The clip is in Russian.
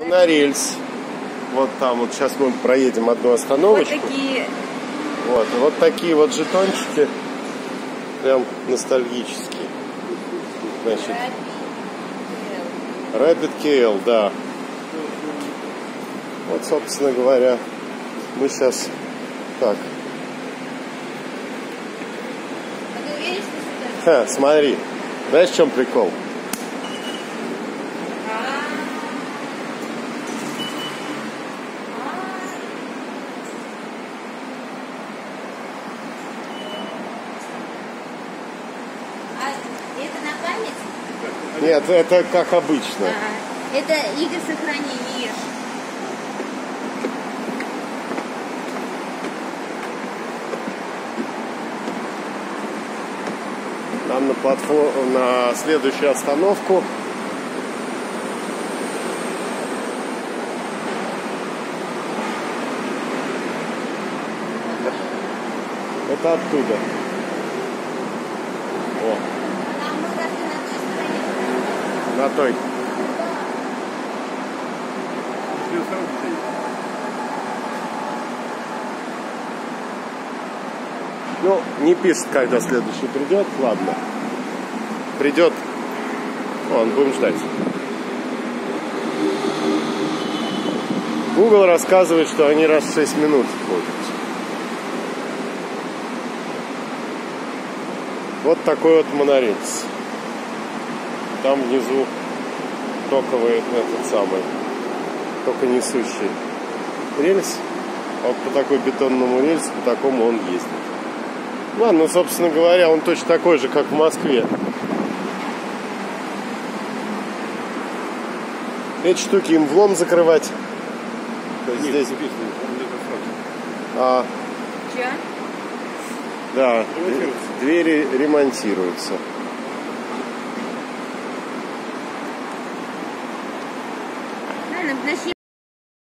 На рельс. Вот там, вот сейчас мы проедем одну Вот остановочку. такие. Вот, вот такие вот жетончики. Прям ностальгические. Значит, Rapid KL, да. Вот, собственно говоря, мы сейчас... Так, А ха, смотри. Знаешь, в чем прикол? Это на память? Нет, это как обычно. Ага. Это игры сохранения? Нам на, платфо- на следующую остановку. Это оттуда. О, Там мы должны на той стороне. на той. Ну, не пишет, когда следующий придет. Ладно. Придет. Вон, будем ждать. Google рассказывает, что они раз в 6 минут ходят. Вот такой вот монорельс. Там внизу токовый этот самый, только несущий рельс. А Вот по такой бетонному рельсу, по такому он ездит. Ладно, ну, собственно говоря, он точно такой же, как в Москве. Эти штуки им влом закрывать. То есть здесь, а, Че? да, двери ремонтируются. en el flashy